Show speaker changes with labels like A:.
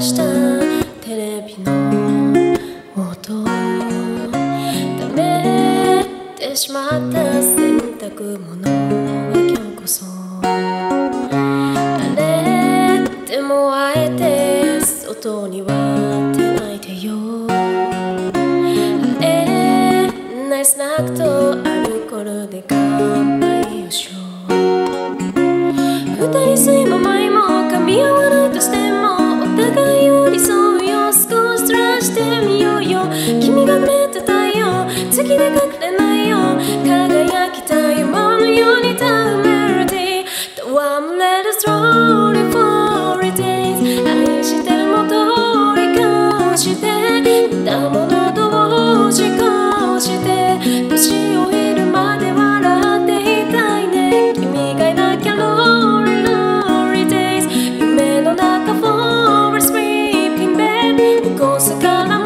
A: したテレビの音ためてしまった洗濯物は今日こそ。誰でもあえて外には出ないでよあれないスナックとアルコールで乾杯をしよ。う二人睡魔月で隠れないよ輝きたいものように歌うメロディー The one let us roll it for it days 愛しても通り越して見たもの同士越して年を入るまで笑っていたいね君がいなきゃ Lonely Lonely days 夢の中 For a sleeping bed 起こすから